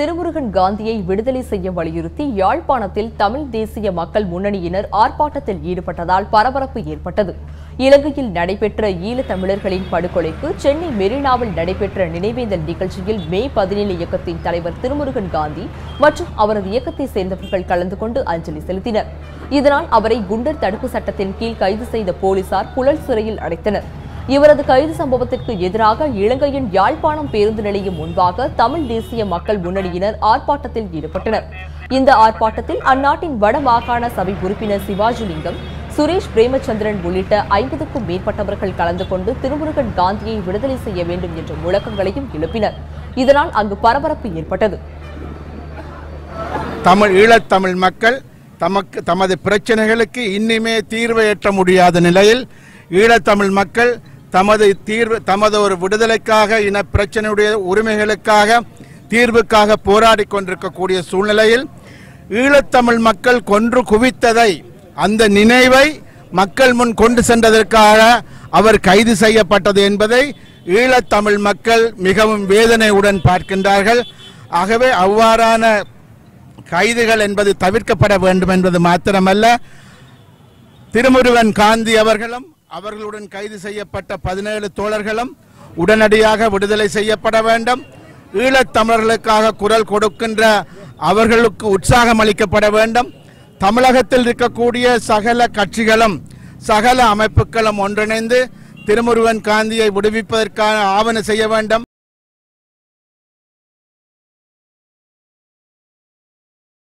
திருமுருகன் காந்தியை விடுதலை செய்ய வலியுறுத்தி யாழ்ப்பாணத்தில் தமிழ் தேசிய மக்கள் முன்னணியினர் ஆர்ப்பாட்டத்தில் ஈடுபட்டதால் பரபரப்பு ஏற்பட்டது. இலங்கையில் நடைபெற்ற ஈழத்தமிழர்களின் படுகொலைக்கு சென்னை மெரினாவில் நடைபெற்ற நினைவேந்தல் நிகழ்ச்சியில் மே பதினேழு இயக்கத்தின் தலைவர் திருமுருகன் காந்தி மற்றும் அவரது இயக்கத்தை சேர்ந்தவர்கள் கலந்து கொண்டு அஞ்சலி செலுத்தினர். இதனால் அவரை குண்டர் தடுப்பு சட்டத்தின் கீழ் கைது செய்த போலீசார் புழல் சிறையில் அடைத்தனர். இவரது கைது சம்பவத்திற்கு எதிராக இலங்கையின் யாழ்ப்பாணம் பேருந்து நிலையம் முன்பாக தமிழ் தேசிய மக்கள் முன்னணியினர் ஆர்ப்பாட்டத்தில் ஈடுபட்டனர். இந்த ஆர்ப்பாட்டத்தில் அந்நாட்டின் வட மாகாண சபை உறுப்பினர் சிவாஜிலிங்கம் சுரேஷ் பிரேமச்சந்திரன் உள்ளிட்ட ஐம்பதுக்கும் மேற்பட்டவர்கள் கலந்து கொண்டு திருமுருகன் காந்தியை விடுதலை செய்ய வேண்டும் என்ற முழக்கங்களையும் எழுப்பினர். இதனால் அங்கு பரபரப்பு ஏற்பட்டது. தமிழ் ஈழத்தமிழ் மக்கள் தமக்கு தமது பிரச்சனைகளுக்கு இன்னுமே தீர்வை எட்ட முடியாத நிலையில் ஈழத்தமிழ் மக்கள் தமது தீர்வு தமது ஒரு விடுதலைக்காக இன பிரச்சனையுடைய உரிமைகளுக்காக தீர்வுக்காக போராடி கொண்டிருக்கக்கூடிய சூழ்நிலையில் ஈழத்தமிழ் மக்கள் கொன்று குவித்ததை அந்த நினைவை மக்கள் முன் கொண்டு சென்றதற்காக அவர் கைது செய்யப்பட்டது என்பதை ஈழத்தமிழ் மக்கள் மிகவும் வேதனையுடன் பார்க்கின்றார்கள். ஆகவே அவ்வாறான கைதுகள் என்பது தவிர்க்கப்பட வேண்டும் என்பது மாத்திரமல்ல. திருமுருகன் காந்தி அவர்களும் அவர்களுடன் கைது செய்யப்பட்ட பதினேழு தோழர்களும் உடனடியாக விடுதலை செய்யப்பட வேண்டும். ஈழத்தமிழர்களுக்காக குரல் கொடுக்கின்ற அவர்களுக்கு உற்சாகம் அளிக்கப்பட வேண்டும். தமிழகத்தில் இருக்கக்கூடிய சகல கட்சிகளும் சகல அமைப்புகளும் ஒன்றிணைந்து திருமுருகன் காந்தியை விடுவிப்பதற்கான ஆவண செய்ய வேண்டும்.